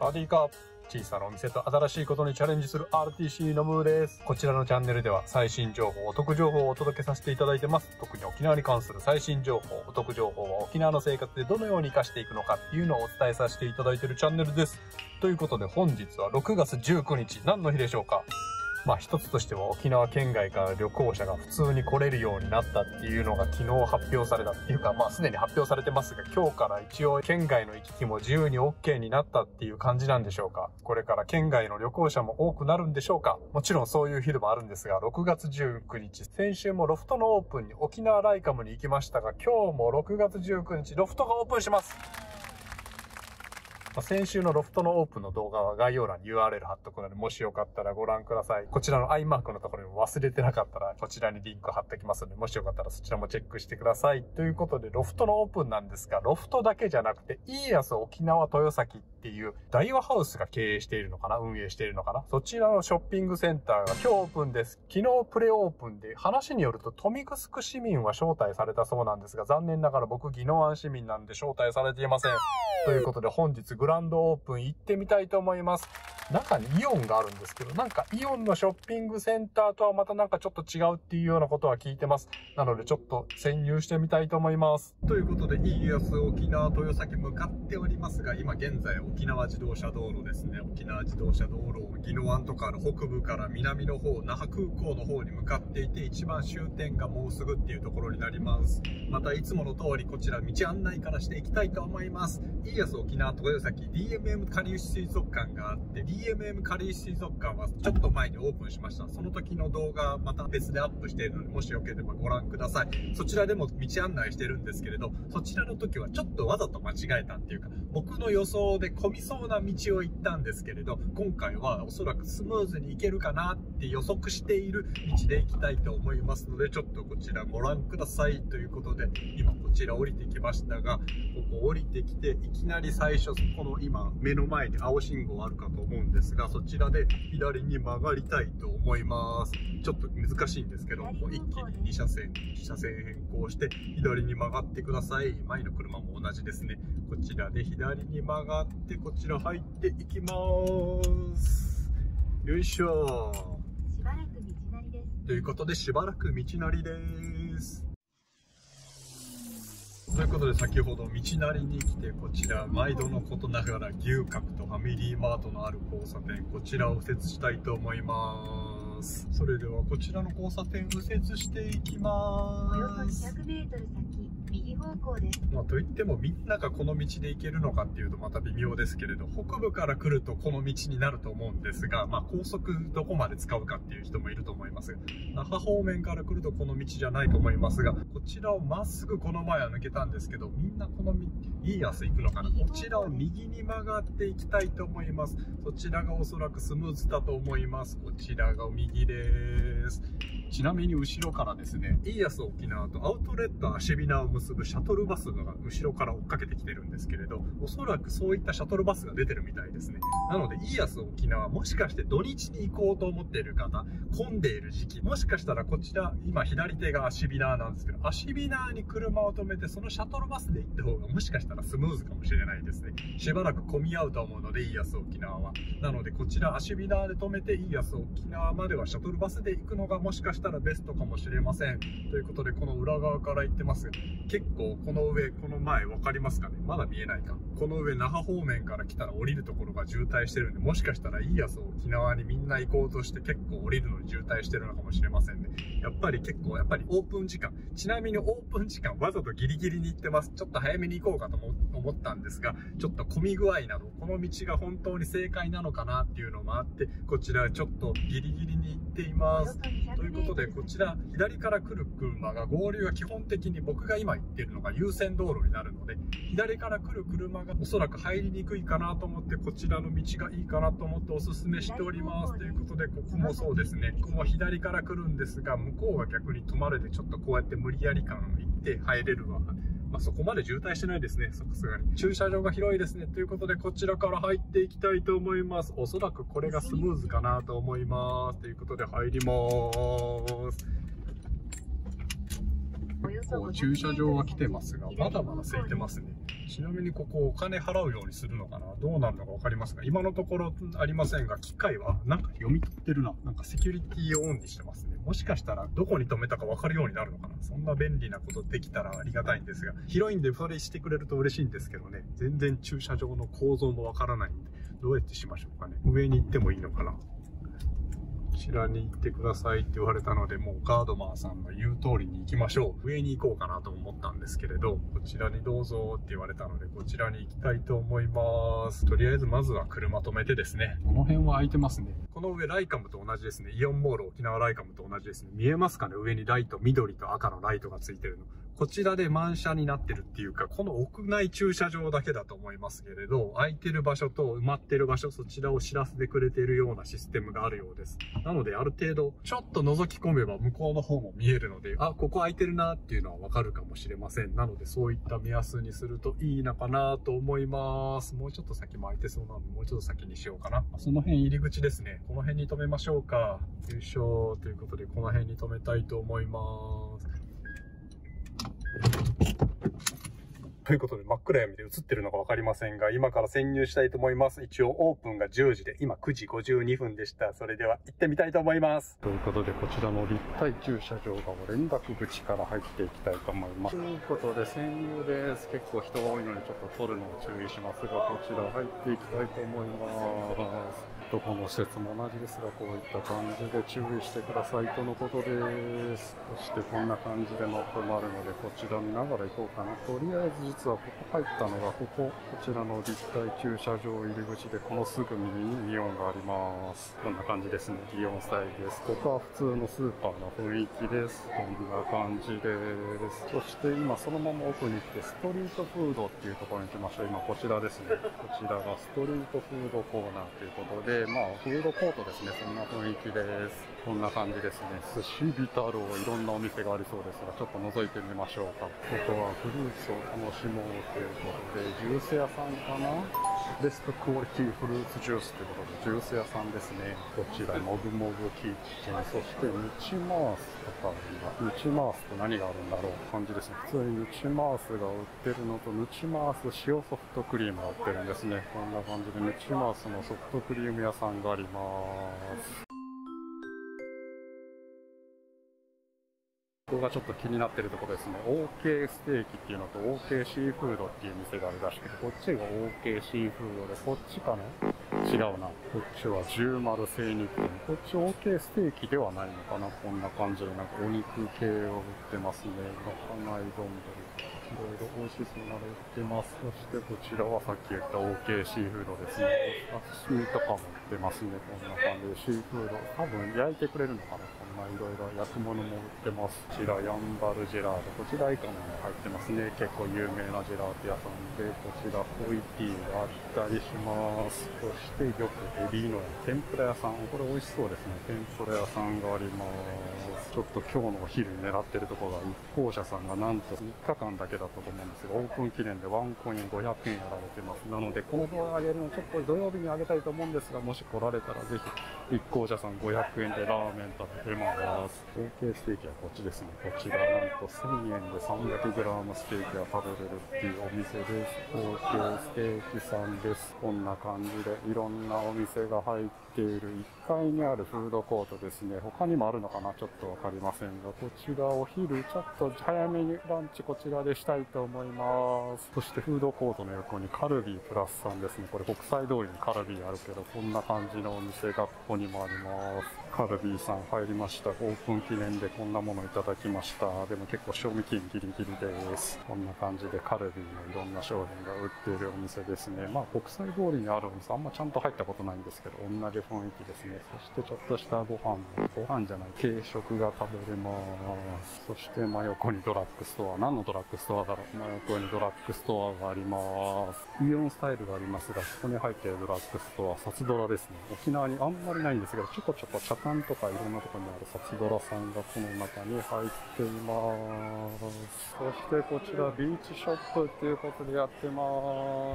サワディーカー小さなお店と新しいことにチャレンジする RTC のムーです。こちらのチャンネルでは最新情報、お得情報をお届けさせていただいてます。特に沖縄に関する最新情報、お得情報は沖縄の生活でどのように活かしていくのかっていうのをお伝えさせていただいているチャンネルです。ということで本日は6月19日、何の日でしょうか？まあ一つとしては沖縄県外から旅行者が普通に来れるようになったっていうのが昨日発表されたっていうか、まあすでに発表されてますが、今日から一応県外の行き来も自由に OK になったっていう感じなんでしょうか。これから県外の旅行者も多くなるんでしょうか。もちろんそういう日でもあるんですが、6月19日、先週もロフトのオープンに沖縄ライカムに行きましたが、今日も6月19日、ロフトがオープンします。まあ、先週のロフトのオープンの動画は概要欄に URL 貼っとくので、もしよかったらご覧ください。こちらの i マークのところにも忘れてなかったら、こちらにリンク貼ってきますので、もしよかったらそちらもチェックしてください。ということで、ロフトのオープンなんですが、ロフトだけじゃなくて、イーヤス沖縄豊崎っていう大和ハウスが経営しているのかな？運営しているのかな？そちらのショッピングセンターが今日オープンです。昨日プレオープンで、話によると、富城市民は招待されたそうなんですが、残念ながら僕、宜野湾市民なんで招待されていません。ということで本日グランドオープン行ってみたいと思います。中にイオンがあるんですけど、なんかイオンのショッピングセンターとはまたなんかちょっと違うっていうようなことは聞いてます。なのでちょっと潜入してみたいと思います。ということで、いい安沖縄豊崎向かっておりますが、今現在沖縄自動車道路ですね。沖縄自動車道路、宜野湾とかの北部から南の方、那覇空港の方に向かっていて、一番終点がもうすぐっていうところになります。またいつもの通りこちら道案内からしていきたいと思います。いい安沖縄豊崎 DMM かりゆし水族館があって、DMM カリー水族館はちょっと前にオープンしました。その時の動画また別でアップしているので、もしよければご覧ください。そちらでも道案内してるんですけれど、そちらの時はちょっとわざと間違えたっていうか、僕の予想で混みそうな道を行ったんですけれど、今回はおそらくスムーズに行けるかなって予測している道で行きたいと思いますので、ちょっとこちらご覧くださいということで、今こちら降りてきましたが、ここ降りてきて、いきなり最初、この今目の前に青信号あるかと思うんですが、そちらで左に曲がりたいと思います。ちょっと難しいんですけど、もう一気に2車線、車線変更して左に曲がってください。前の車も同じですね。こちらで左に曲がって、こちら入っていきます。よいしょ。しばらく道なりです。ということで、しばらく道なりです。ということで先ほど道なりに来てこちら毎度のことながら牛角とファミリーマートのある交差点こちらを右折したいと思います。それではこちらの交差点右折していきます。およそ 200m 先右方向です。まあ、といってもみんながこの道で行けるのかっていうとまた微妙ですけれど、北部から来るとこの道になると思うんですが、まあ、高速どこまで使うかっていう人もいると思います。那覇方面から来るとこの道じゃないと思いますが、こちらをまっすぐこの前は抜けたんですけど、みんなこの道、いい安行くのかな？こちらを右に曲がっていきたいと思います。そちらがおそらくスムーズだと思います。こちらが右です。ちなみに後ろからですね、イーヤス沖縄とアウトレットアシビナを結ぶシャトルバスが後ろから追っかけてきてるんですけれど、おそらくそういったシャトルバスが出てるみたいですね。なので、イーヤス沖縄、もしかして土日に行こうと思っている方、混んでいる時期、もしかしたらこちら、今左手がアシビナなんですけど、アシビナーに車を止めて、そのシャトルバスで行った方がもしかしたらスムーズかもしれないですね。しばらく混み合うと思うので、イーヤス沖縄は。なので、こちらアシビナーで止めて、イーヤス沖縄まではシャトルバスで行くのがもしかしたらベストかもしれません。ということで、この裏側から行ってます。結構、この上、この前分かりますかね？まだ見えないか？この上、那覇方面から来たら降りるところが渋滞してるんで、もしかしたらいいやつ沖縄にみんな行こうとして結構降りるのに渋滞してるのかもしれませんね。やっぱり結構、やっぱりオープン時間。ちなみにオープン時間わざとギリギリに行ってます。ちょっと早めに行こうかと思ったんですが、ちょっと混み具合など、この道が本当に正解なのかなっていうのもあって、こちらちょっとギリギリに行っています。ということで、こちら左から来る車が合流は基本的に僕が今行ってるのが優先道路になるので、左から来る車がおそらく入りにくいかなと思って、こちらの道がいいかなと思っておすすめしております。ということで、ここもそうですね。ここも左から来るんですが、向こうが逆に止まれて、ちょっとこうやって無理やり感行って入れるわ。まあ、そこまで渋滞してないですね。さすがに。駐車場が広いですね。ということで、こちらから入っていきたいと思います。おそらくこれがスムーズかなと思います。ということで、入ります。こう駐車場は来てますが、まだまだ空いてますね。ちなみにここお金払うようにするのかな？どうなるのか分かりますか今のところありませんが、機械はなんか読み取ってるな。なんかセキュリティをオンにしてますね。もしかしたらどこに止めたか分かるようになるのかな？そんな便利なことできたらありがたいんですが、広いんでそれしてくれると嬉しいんですけどね。全然駐車場の構造も分からないんで、どうやってしましょうかね。上に行ってもいいのかな？ちらに行ってくださいって言われたので、もうガードマンさんの言う通りに行きましょう。上に行こうかなと思ったんですけれど、こちらにどうぞって言われたので、こちらに行きたいと思います。とりあえずまずは車止めてですね。この辺は空いてますね。この上ライカムと同じですね。イオンモール沖縄ライカムと同じですね。見えますかね？上にライト、緑と赤のライトがついてるの。こちらで満車になってるっていうか、この屋内駐車場だけだと思いますけれど、空いてる場所と埋まってる場所、そちらを知らせてくれているようなシステムがあるようです。なので、ある程度、ちょっと覗き込めば向こうの方も見えるので、あ、ここ空いてるなっていうのはわかるかもしれません。なので、そういった目安にするといいのかなと思います。もうちょっと先も空いてそうなので、もうちょっと先にしようかな。その辺入り口ですね。この辺に止めましょうか。よいしょ。ということで、この辺に止めたいと思います。ということで真っ暗闇で映ってるのか分かりませんが、今から潜入したいと思います。一応オープンが10時で、今9時52分でした。それでは行ってみたいと思います。ということで、こちらの立体駐車場が連絡口から入っていきたいと思います。ということで、潜入です。結構人が多いのにちょっと撮るのを注意しますが、こちら入っていきたいと思います。どこの施設も同じですが、こういった感じで注意してくださいとのことです。そしてこんな感じでマップもあるので、こちら見ながら行こうかな。とりあえず実はここ入ったのが、ここ、こちらの立体駐車場入り口で、このすぐ右にイオンがあります。こんな感じですね。イオンスタイルです。ここは普通のスーパーの雰囲気です。こんな感じです。そして今そのまま奥に来て、ストリートフードっていうところに来ました。今こちらですね。こちらがストリートフードコーナーということでで、まあ、フードコートですね。そんな雰囲気です。こんな感じですね。寿司ビタロー、いろんなお店がありそうですが、ちょっと覗いてみましょうか。ここはフルーツを楽しもうということで、ジュース屋さんかな？ベストクオリティフルーツジュースということで、ジュース屋さんですね。こちら、もぐもぐキッチン、そして、ヌチマースとかが、ヌチマースと何があるんだろう？感じですね。普通にヌチマースが売ってるのと、ヌチマース塩ソフトクリームが売ってるんですね。こんな感じで、ヌチマースのソフトクリーム屋さんがあります。ここがちょっと気になってるとこですね。OK ステーキっていうのと OK シーフードっていう店があるらしくて、こっちが OK シーフードで、こっちかな？違うな。こっちは10丸精肉店。こっち OK ステーキではないのかな？こんな感じで、なんかお肉系を売ってますね。まかない丼いろいろ美味しそうなの売ってます。そしてこちらはさっき言った OK シーフードですね。刺身とかも売ってますね。こんな感じで。シーフード。多分焼いてくれるのかな？まあいろいろ焼くものも売ってます。こちらヤンバルジェラート。こちら以下も入ってますね。結構有名なジェラート屋さんで、こちらホイティーがあったりします。そしてよくエビの天ぷら屋さん。これ美味しそうですね。天ぷら屋さんがあります。ちょっと今日のお昼狙ってるところが一行者さんがなんと3日間だけだったと思うんですが、オープン記念でワンコイン500円やられてます。なので、この動画上げるのちょっと土曜日にあげたいと思うんですが、もし来られたらぜひ一行者さん500円でラーメン食べてます。ます。合計ステーキはこっちですね。こちらなんと1000円で 300g ステーキが食べれるっていうお店です。東京ステーキさんです。こんな感じでいろんなお店が入ってている1階にあるフードコートですね。他にもあるのかな？ちょっとわかりませんが、こちらお昼ちょっと早めにランチこちらでしたいと思います。そしてフードコートの横にカルビープラスさんですね。これ国際通りにカルビーあるけど、こんな感じのお店がここにもあります。カルビーさん入りました。オープン記念でこんなものいただきました。でも結構賞味期限ギリギリです。こんな感じでカルビーのいろんな商品が売っているお店ですね。まあ国際通りにあるお店あんまちゃんと入ったことないんですけど、同じ雰囲気ですね。そしてちょっとしたご飯も、ご飯じゃない、軽食が食べれます。そして真横にドラッグストア。何のドラッグストアだろう真横にドラッグストアがあります。イオンスタイルがありますが、そこに入っているドラッグストア、札ドラですね。沖縄にあんまりないんですけど、ちょこちょこ茶炭とかいろんなとこにある札ドラさんがこの中に入っています。そしてこちらビーチショップっていうことでやってま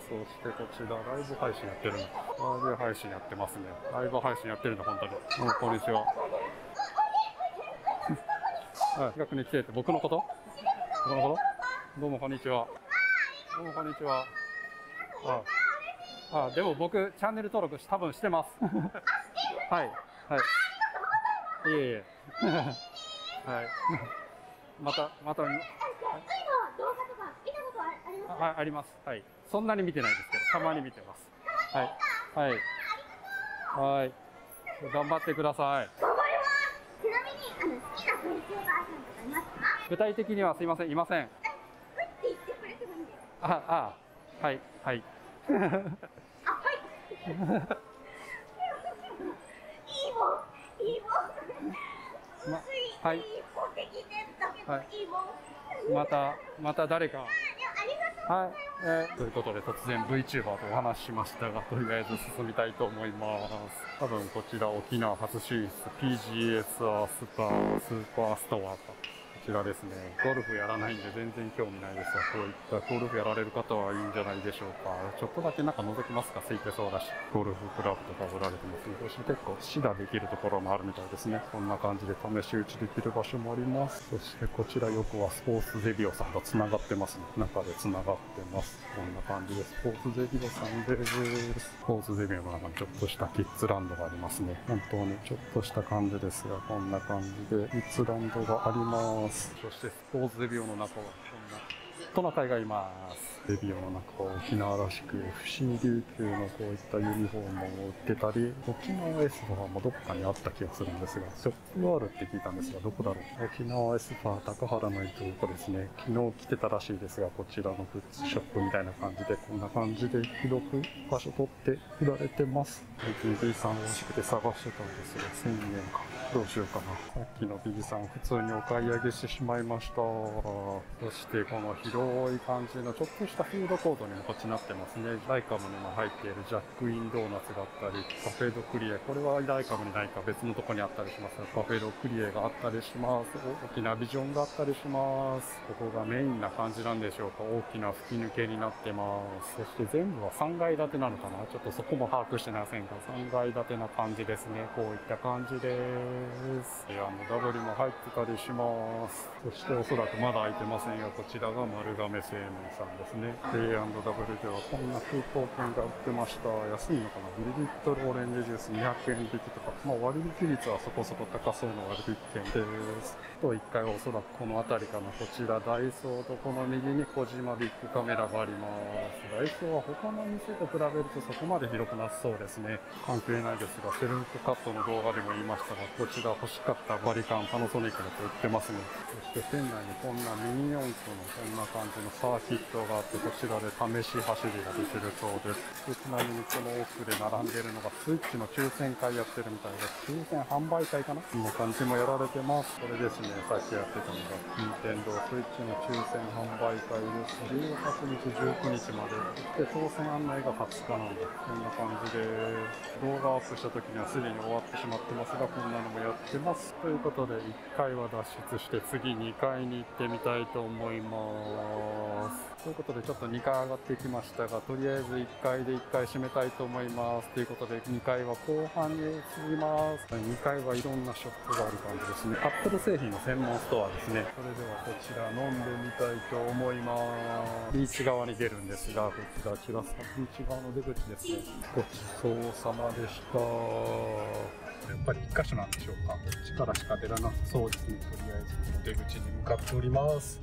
す。そしてこちらライブ配信やってるの。ライブ配信やってますね。ライブ配信やってるの、本当に。うん、こんにちは。はい、近くに来てて僕のこと？なるほど。どうもこんにちは。どうもこんにちは。ああ、でも僕、チャンネル登録し多分してます。はい。はい。いえいえ。はい。また、また、はい、ああります。はい。そんなに見てないですけど、たまに見てます。はい。はい。はい。頑張ってください。頑張ります。ちなみに、あの、好きな VTuber さんとかいますか？具体的にはすいません、いません。ふって言ってくれてもいいんですあ、あ、はい、はい。あ、はい。い。いもんいいもん。まはい。いい。もん。また、また誰か。ありがとうはい、ということで突然 VTuber とお話しましたが、とりあえず進みたいと思います。多分こちら沖縄初進出 PGA ツアースタースーパーストアと。こちらですね。ゴルフやらないんで全然興味ないですが、こういったゴルフやられる方はいいんじゃないでしょうか。ちょっとだけなんか覗きますか空いてそうだし。ゴルフクラブとか売られてますね。そして結構シダできるところもあるみたいですね。こんな感じで試し打ちできる場所もあります。そしてこちら横はスポーツゼビオさんと繋がってますね。中で繋がってます。こんな感じですスポーツゼビオさんです。スポーツゼビオの中にちょっとしたキッズランドがありますね。本当にちょっとした感じですが、こんな感じでキッズランドがあります。そしてスポーツゼビオの中はこんなトナカイがいます。レビオの中は沖縄らしく、不思議琉球のこういったユニフォームを売ってたり、沖縄エスファーもどっかにあった気がするんですが、ショップがあるって聞いたんですが、どこだろう？沖縄エスファー高原のいとこですね。昨日来てたらしいですが、こちらのグッズショップみたいな感じで、こんな感じで広く場所取って売られてます。最近 B さん欲しくて探してたんですが、1000円か。どうしようかな。さっきの B さん普通にお買い上げしてしまいました。そしてこの広い感じのちょっとしたフードコートにもこっちなってますね。ライカムにも入っているジャックインドーナツがあったり、カフェドクリエ。これはライカムにないか別のとこにあったりしますが、カフェドクリエがあったりします。大きなビジョンがあったりします。ここがメインな感じなんでしょうか。大きな吹き抜けになってます。そして全部は3階建てなのかなちょっとそこも把握してませんが、3階建てな感じですね。こういった感じです。いや、もうダブルも入ってたりします。そしておそらくまだ開いてませんが、こちらが丸亀製麺さんですね。A&W ではこんなクーポン券が売ってました。安いのかな ?2 リットルオレンジジュース200円引きとか。まあ割引率はそこそこ高そうな割引券です。と1階はおそらくこの辺りかな。こちらダイソーとこの右に小島ビッグカメラがあります。ダイソーは他の店と比べるとそこまで広くなさそうですね。関係ないですが、セルフカットの動画でも言いましたが、こちら欲しかったバリカンパナソニックだと売ってますね。そして店内にこんなミニ四駆のこんな感じのサーキットがあって、こちらで試し走りができるそうです。ちなみにこの奥で並んでるのがスイッチの抽選会やってるみたいで。抽選販売会かな？こんな感じもやられてます。これですね、さっきやってたのが、任天堂スイッチの抽選販売会です。18日、19日まで。そして当選案内が20日なんで、こんな感じで、動画アップした時にはすでに終わってしまってますが、こんなのもやってます。ということで、1回は脱出して、次2階に行ってみたいと思います。ということで、ちょっと2階上がってきましたが、とりあえず1階で1回締めたいと思います。ということで、2階は後半に移ります。2階はいろんなショップがある感じですね。アップル製品の専門ストアですね。それではこちら飲んでみたいと思います。ビーチ側に出るんですが、こちら、キラサビーチ側の出口ですね。ごちそうさまでした。やっぱり1箇所なんでしょうか。こっちからしか出らなさそうですね。とりあえず、出口に向かっております。